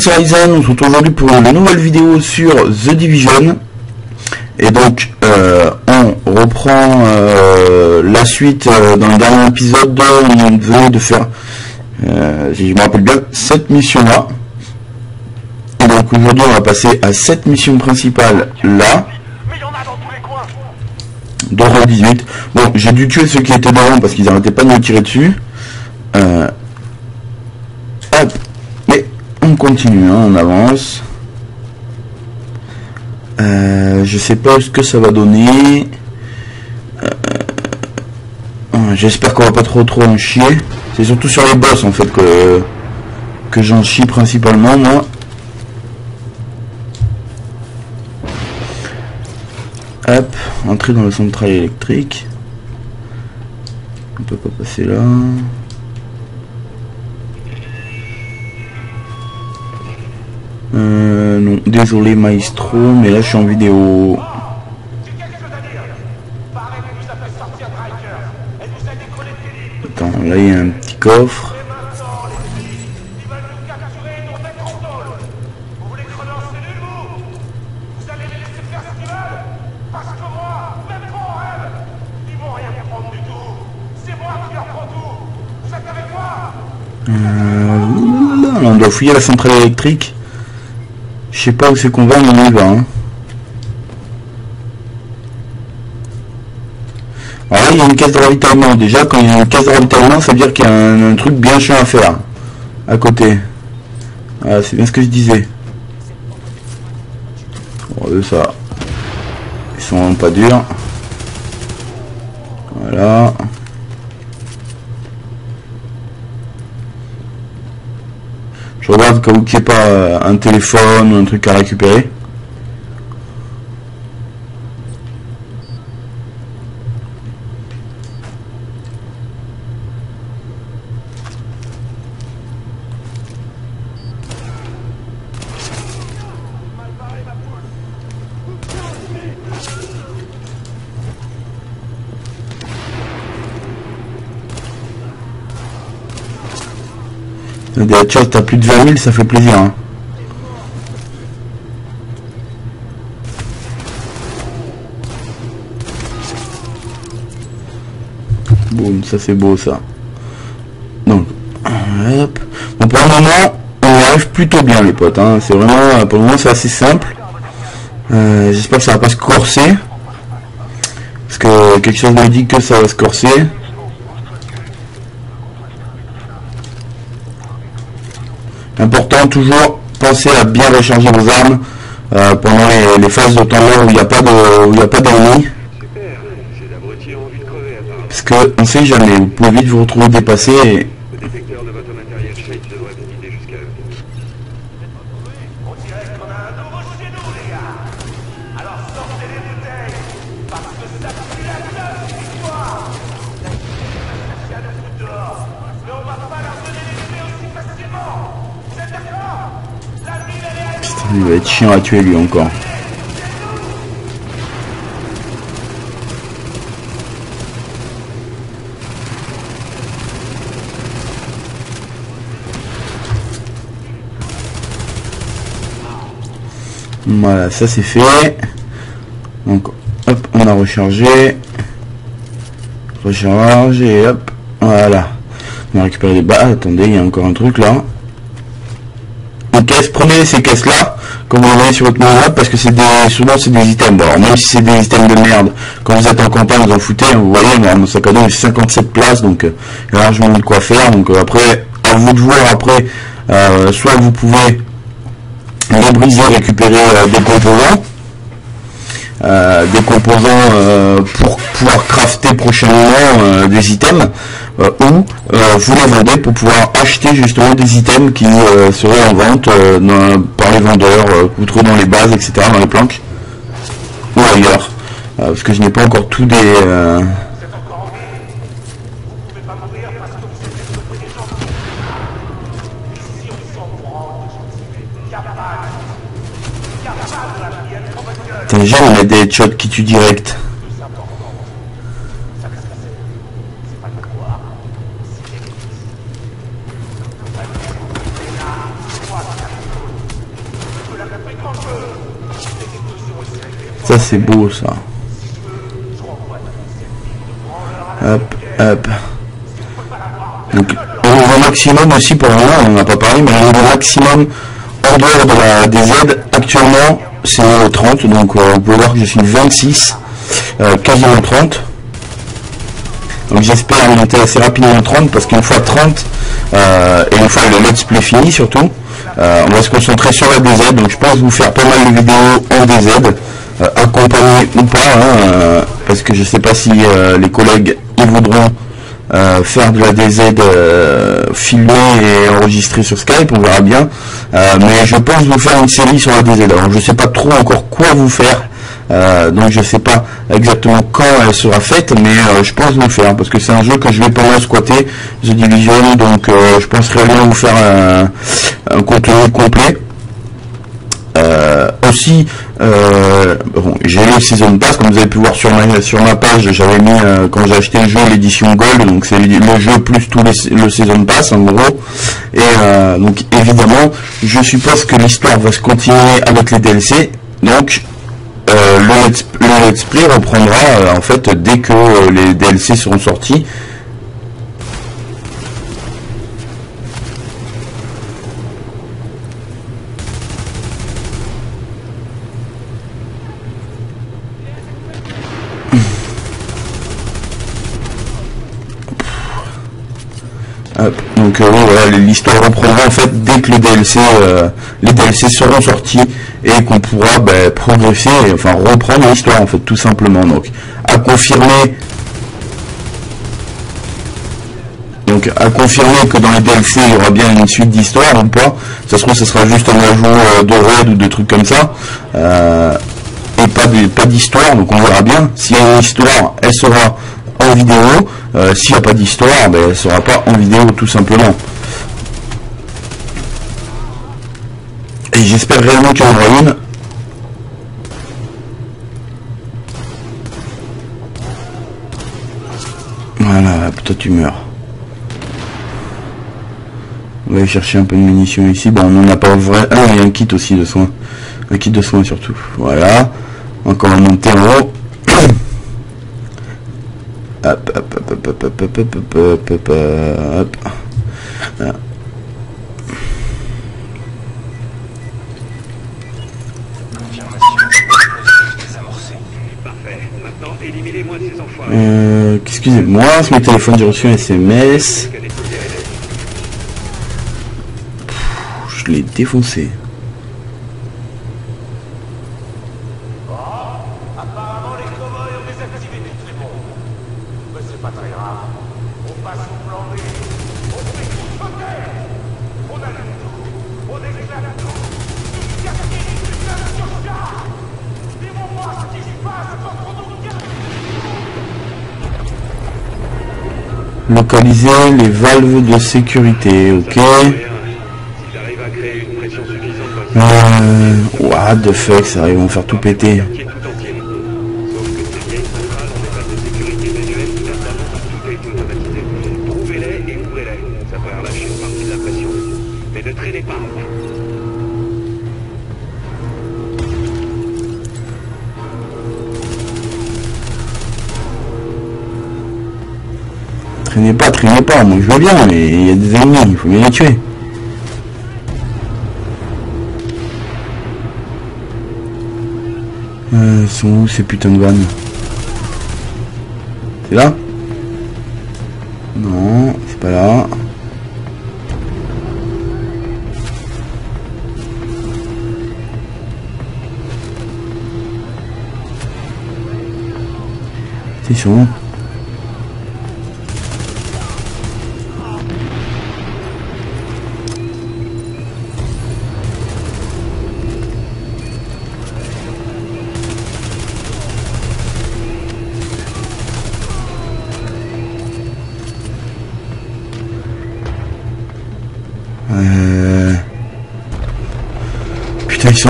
C'est Ryzen, on se retrouve aujourd'hui pour une nouvelle vidéo sur The Division. Et donc, euh, on reprend euh, la suite euh, dans le dernier épisode. On venait de faire, si je me rappelle bien, cette mission-là. Et donc aujourd'hui, on va passer à cette mission principale là. 18 Bon, j'ai dû tuer ceux qui étaient devant parce qu'ils n'arrêtaient pas de me tirer dessus on continue, hein, on avance. Euh, je sais pas ce que ça va donner. Euh, euh, j'espère qu'on va pas trop trop en chier. C'est surtout sur les boss en fait que, que j'en chie principalement moi. Hop, entrer dans la centrale électrique. On peut pas passer là. Désolé maestro, mais là je suis en vidéo. Attends, là il y a un petit coffre. Euh, on doit fouiller la centrale électrique. Sais pas où c'est qu'on va, mais on y va. Hein. Là, il y a une caisse de ravitaillement. Déjà, quand il y a une caisse de ravitaillement, ça veut dire qu'il y a un, truc bien chiant à faire. À côté. Voilà, c'est bien ce que je disais. Bon, ça. Ils sont pas durs. Voilà. Je regarde comme qu'il n'y ait pas euh, un téléphone ou un truc à récupérer. Des headshots t'as plus de 20 000, ça fait plaisir. Hein. Boum, ça c'est beau ça. Donc, hop. Bon, pour le moment, on arrive plutôt bien les potes. Hein. C'est vraiment, pour le moment, c'est assez simple. Euh, j'espère que ça va pas se corser. Parce que quelque chose me dit que ça va se corser. Toujours penser à bien recharger vos armes euh, pendant les, phases de temps où il n'y a pas de d'ennemis. Parce que on sait jamais, vous pouvez vite vous retrouver dépassé Il va être chiant à tuer lui encore. Voilà, ça c'est fait. Donc, hop, on a rechargé. Recharge et hop, voilà. On a récupéré les balles. Attendez, il y a encore un truc là. prenez ces caisses là vous voyez sur votre map parce que c'est des, souvent c'est des items. Même si c'est des items de merde, quand vous êtes en campagne, vous en foutez, vous voyez, mon sac à dos, 57 places, donc euh, il y a largement de quoi faire. Donc euh, après, à vous de voir après, euh, soit vous pouvez les briser, récupérer des composants, des composants pour pouvoir crafter prochainement des items, euh, ou euh, vous les vendez pour pouvoir acheter justement des items qui euh, seraient en vente par les vendeurs, vous trouvez dans les bases, etc., dans les planques, ou ailleurs. parce que je n'ai pas encore tout des... déjà on a des qui tuent direct. Ça c'est beau ça. Hop, hop. Donc on voit maximum aussi pour le on n'a pas parlé, mais on voit maximum en dehors de la, des aides actuellement c'est 30, donc euh, on peut voir que je suis 26, euh, quasiment 30. Donc j'espère monter assez rapidement 30 parce qu'une fois 30 euh, et une fois le let's play fini surtout, on va se concentrer sur la DZ. Donc je pense vous faire pas mal de vidéos en DZ, accompagné ou pas, hein, parce que je sais pas si les collègues ils voudront euh, faire de la DZ euh, filmée et enregistrée sur Skype, on verra bien. Euh, mais je pense vous faire une série sur la DZ. Alors je sais pas trop encore quoi vous faire. donc je sais pas exactement quand elle sera faite, mais je pense vous faire parce que c'est un jeu que je vais pas mal squatter, The Division, donc je pense réellement vous faire un, un contenu complet. aussi, euh, j'ai le Season Pass, comme vous avez pu voir sur ma, sur ma page, j'avais mis, euh, quand j'ai acheté le jeu, l'édition Gold, donc c'est le jeu plus tout le Season Pass, en gros. Et euh, donc, évidemment, je suppose que l'histoire va se continuer avec les DLC, donc le, let's, le Play reprendra, en fait, dès que les DLC seront sortis, Donc euh, voilà, l'histoire reprendra en fait dès que les DLC, euh, les DLC seront sortis et qu'on pourra ben, progresser, et, enfin reprendre l'histoire en fait tout simplement. Donc à confirmer. Donc à confirmer que dans les DLC il y aura bien une suite d'histoire ou pas. Ça se trouve ce sera juste un ajout euh, de raid ou de trucs comme ça. et pas pas d'histoire, donc on verra bien. S'il y a une histoire, elle sera en vidéo. Euh, s'il n'y a pas d'histoire, ben, elle ne sera pas en vidéo tout simplement. Et j'espère réellement qu'il y en aura une. Voilà, toi tu meurs. On va aller chercher un peu de munitions ici. Bon, on n'en a pas vrai. Ah, il y a un kit aussi de soins. Un kit de soins surtout. Voilà. Encore un monter en haut. Hop, hop, hop, hop, hop, hop, hop, hop, hop, hop. Euh, excusez-moi, c'est mon téléphone, j'ai reçu un SMS. je l'ai défoncé. Localiser les valves de sécurité, ok. Euh, what the fuck, ça ils vont faire tout péter. Traînez pas, traînez pas, moi je veux bien, mais il y a des ennemis, il faut bien les tuer. Euh, sont où ces putains de vannes? C'est là? Non, c'est pas là. Ils sont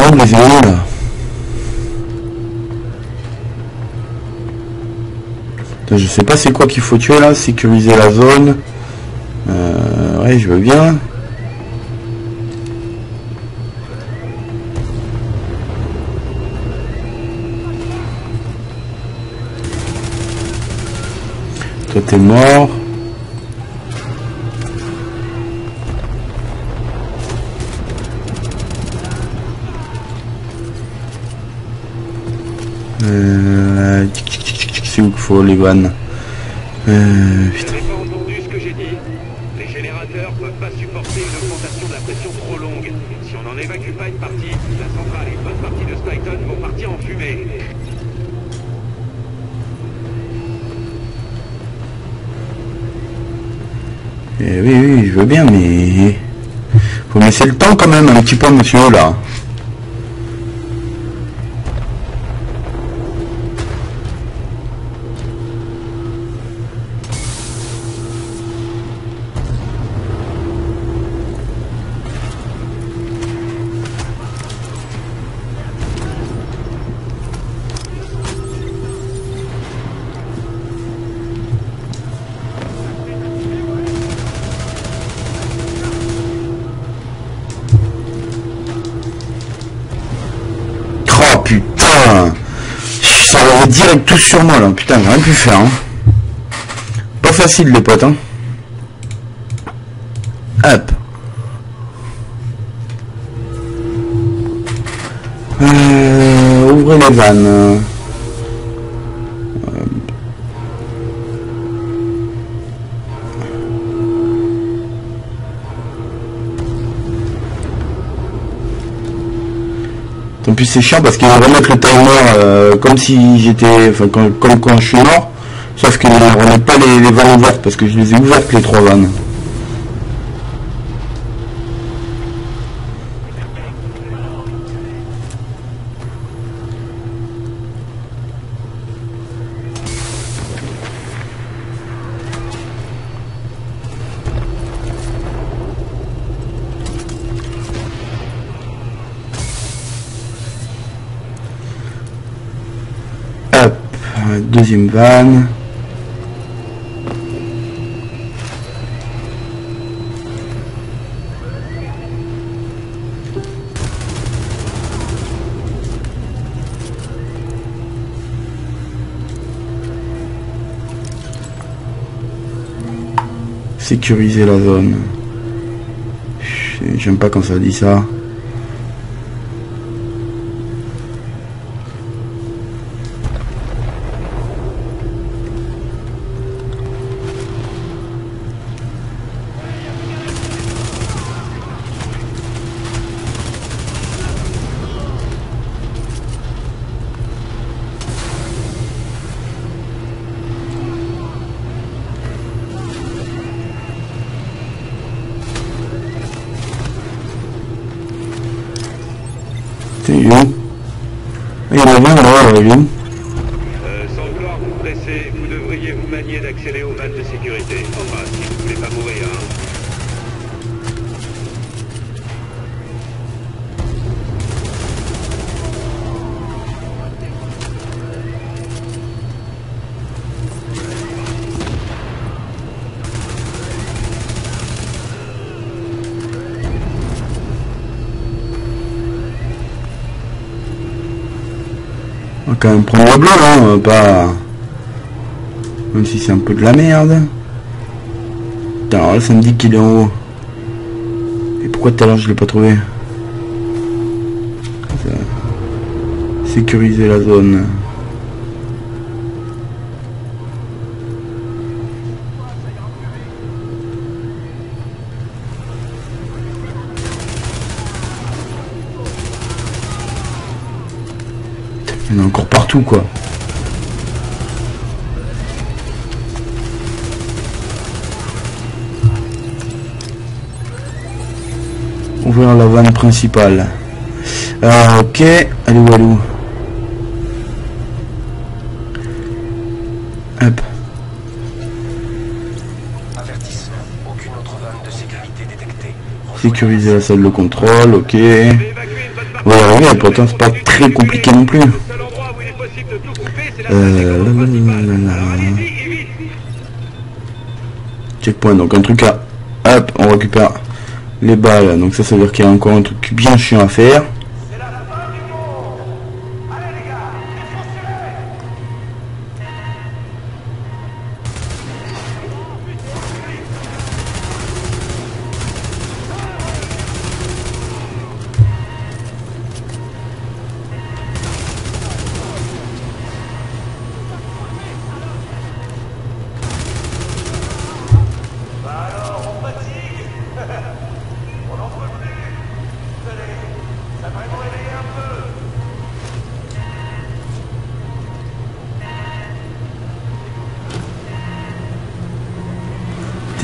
là. Je sais pas c'est quoi qu'il faut tuer là, sécuriser la zone. Euh, ouais, je veux bien. Toi t'es mort. Partir en fumée. Eh oui, oui, je veux bien, mais... Faut me laisser le temps quand même, un petit peu, monsieur, là. Sur moi là, putain, j'ai rien pu faire. Hein. Pas facile les potes. Hein. Hop. Euh, ouvrez les vannes. En plus c'est chiant parce qu'il va remettre le timer euh, comme si j'étais, enfin comme, quand je suis mort, sauf qu'il ne remet pas les, les vannes ouvertes parce que je les ai ouvertes les trois vannes. Deuxième vanne. Sécuriser la zone. J'aime pas quand ça dit ça. T'es où Il y en a un quand même prendre le blanc, hein, pas... Même si c'est un peu de la merde. Putain, alors là, ça me dit qu'il est en haut. Et pourquoi tout à l'heure je l'ai pas trouvé Sécuriser la zone. Quoi. Ouvrir la vanne principale. Euh, ok, est où, Hop. Avertissement. Aucune autre vanne de sécurité détectée. Sécuriser la salle de contrôle, ok. Ouais, ouais, pourtant c'est pas très compliqué non plus. Checkpoint, donc un truc à... Hop, on récupère les balles. Donc ça, ça veut dire qu'il y a encore un truc bien chiant à faire.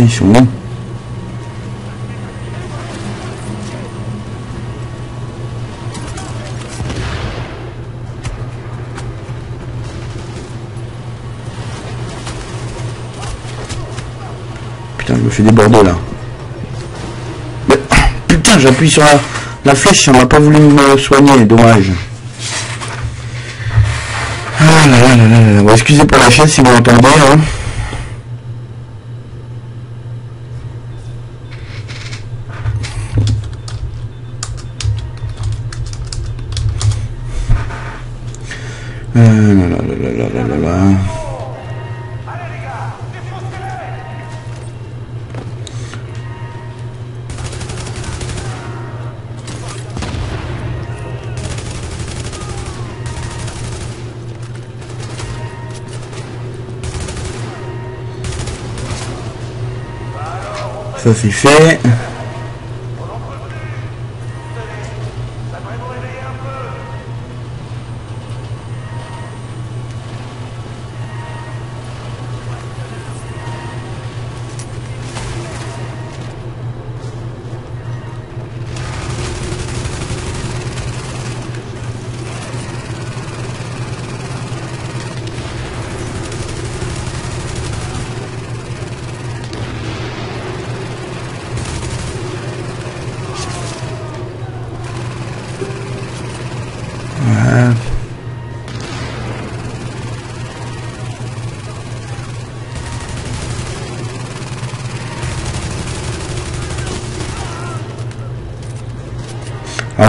Ils sont où Putain, je me fais déborder là. Mais, putain, j'appuie sur la, la flèche, on n'a pas voulu me soigner, dommage. Ah là là là là excusez pour la chaise si vous l'entendez. Hein. Ça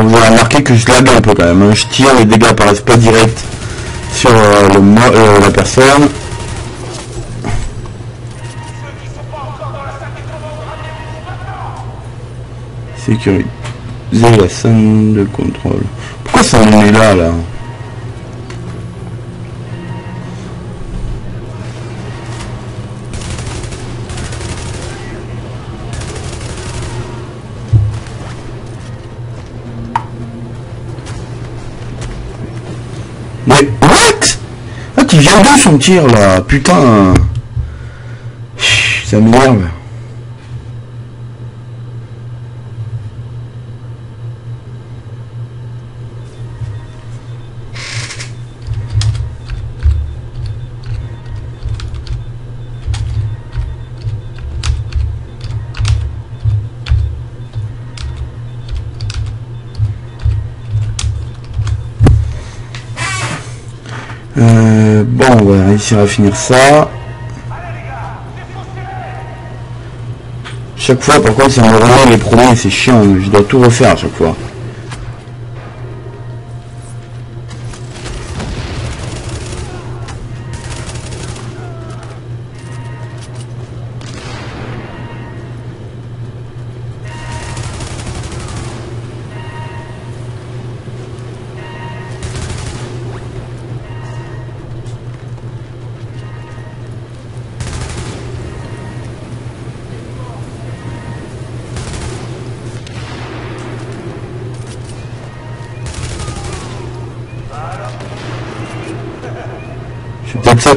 vous avez remarqué que je lag un peu quand même. hein. Je tire, les dégâts apparaissent pas direct sur euh, le euh, la personne. Sécuriser la scène de contrôle. Pourquoi ça en est là là? Son tir là Putain Ça m'énerve. On va réussir à finir ça. Chaque fois, par contre, ça me remet les premiers, c'est chiant. Je dois tout refaire à chaque fois.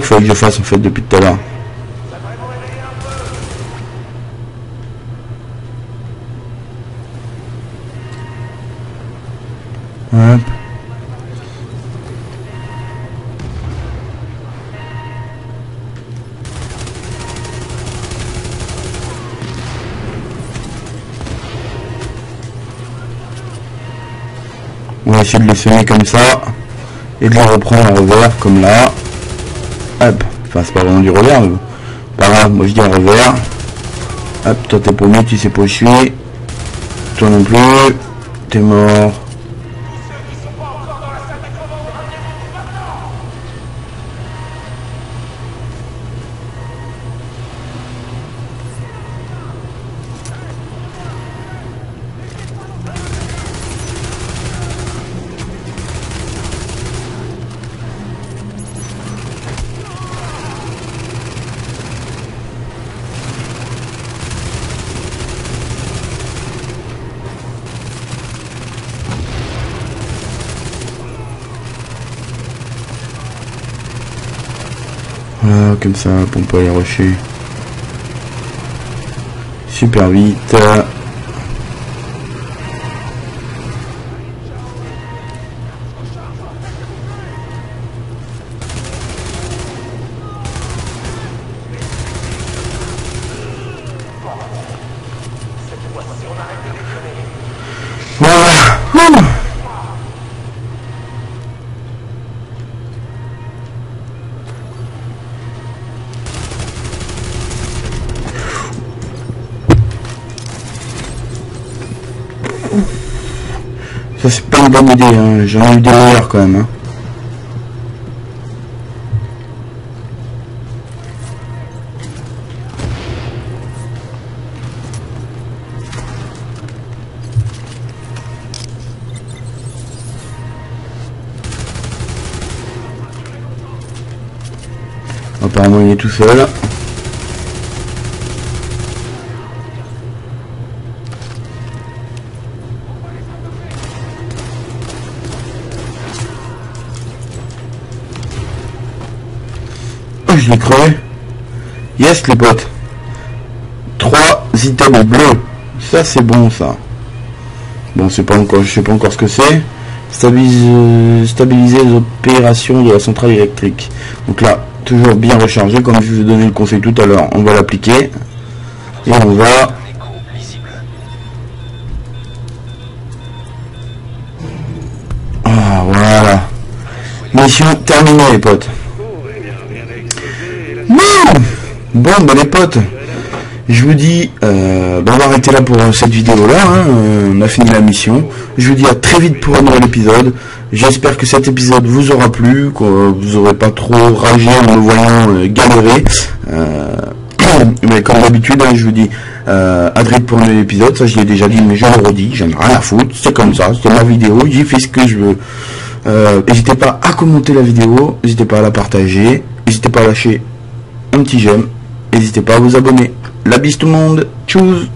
Qu'il faut que je fasse en fait depuis tout à l'heure. On va essayer de les semer comme ça et de les reprendre en revers comme là. Enfin c'est pas vraiment du revers, mais pas grave, moi je dis en revers. Hop, toi t'es paumé, tu sais pas où je suis. Toi non plus, t'es mort. Voilà, comme ça, pour ne pas les rusher. Super vite. Bonne idée, hein. j'en ai eu des meilleurs quand même. hein. Apparemment il est tout seul. Crevé. Yes, les potes. Trois items bleus. Ça, c'est bon, ça. Bon, c'est pas encore, je sais pas encore ce que c'est. Stabilise- euh, stabiliser les opérations de la centrale électrique. Donc là, toujours bien rechargé, comme je vous ai donné le conseil tout à l'heure. On va l'appliquer. Et on va... Ah, voilà. Mission terminée, les potes. Bon, bah les potes, je vous dis, on va arrêter là pour euh, cette vidéo-là. hein, euh, on a fini la mission. Je vous dis à très vite pour un nouvel épisode. J'espère que cet épisode vous aura plu, que vous aurez pas trop ragé en me voyant euh, galérer. Mais comme d'habitude, hein, je vous dis à très vite pour un nouvel épisode. Ça, je l'ai déjà dit, mais je le redis. J'en ai rien à foutre. C'est comme ça. C'est ma vidéo. J'y fais ce que je veux. N'hésitez pas à commenter la vidéo. N'hésitez pas à la partager. N'hésitez pas à lâcher un petit j'aime. N'hésitez pas à vous abonner. La bise tout le monde. Tchuss